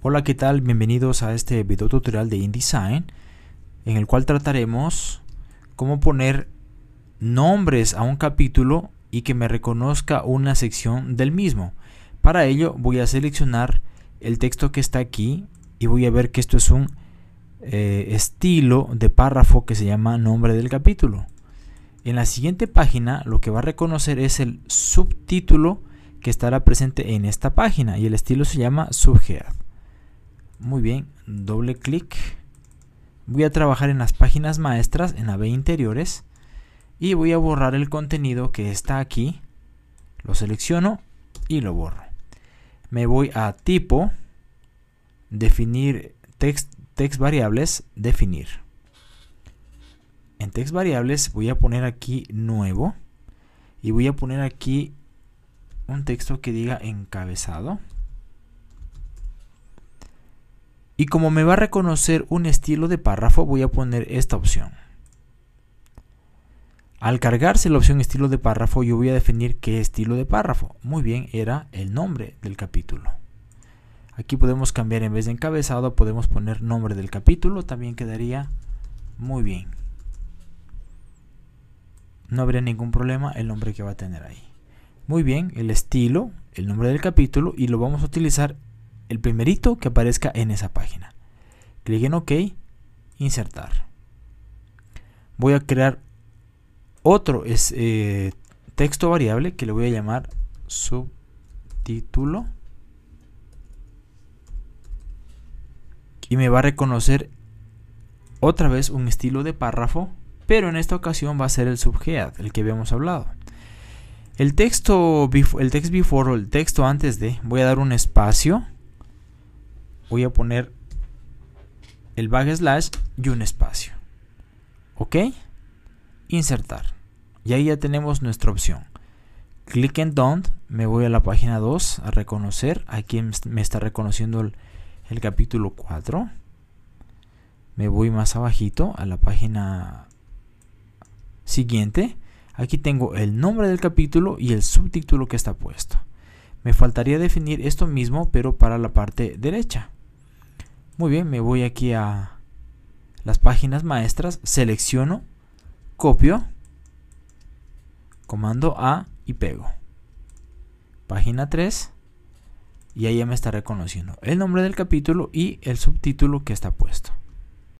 Hola, ¿qué tal? Bienvenidos a este video tutorial de InDesign en el cual trataremos cómo poner nombres a un capítulo y que me reconozca una sección del mismo. Para ello voy a seleccionar el texto que está aquí y voy a ver que esto es un eh, estilo de párrafo que se llama nombre del capítulo. En la siguiente página lo que va a reconocer es el subtítulo que estará presente en esta página y el estilo se llama subhead. Muy bien, doble clic. Voy a trabajar en las páginas maestras en la B interiores y voy a borrar el contenido que está aquí. Lo selecciono y lo borro. Me voy a tipo, definir text, text variables, definir. En text variables voy a poner aquí nuevo y voy a poner aquí un texto que diga encabezado. Y como me va a reconocer un estilo de párrafo, voy a poner esta opción. Al cargarse la opción estilo de párrafo, yo voy a definir qué estilo de párrafo. Muy bien, era el nombre del capítulo. Aquí podemos cambiar en vez de encabezado, podemos poner nombre del capítulo, también quedaría muy bien. No habría ningún problema el nombre que va a tener ahí. Muy bien, el estilo, el nombre del capítulo y lo vamos a utilizar el primerito que aparezca en esa página. Clic en OK, insertar. Voy a crear otro eh, texto variable que le voy a llamar subtítulo. Y me va a reconocer otra vez un estilo de párrafo, pero en esta ocasión va a ser el subhead, el que habíamos hablado. El texto, el text before o el texto antes de, voy a dar un espacio. Voy a poner el backslash y un espacio. ¿Ok? Insertar. Y ahí ya tenemos nuestra opción. Clic en Don't, me voy a la página 2 a reconocer. Aquí me está reconociendo el, el capítulo 4. Me voy más abajito a la página siguiente Aquí tengo el nombre del capítulo y el subtítulo que está puesto. Me faltaría definir esto mismo, pero para la parte derecha. Muy bien, me voy aquí a las páginas maestras, selecciono, copio, comando A y pego. Página 3 y ahí ya me está reconociendo el nombre del capítulo y el subtítulo que está puesto.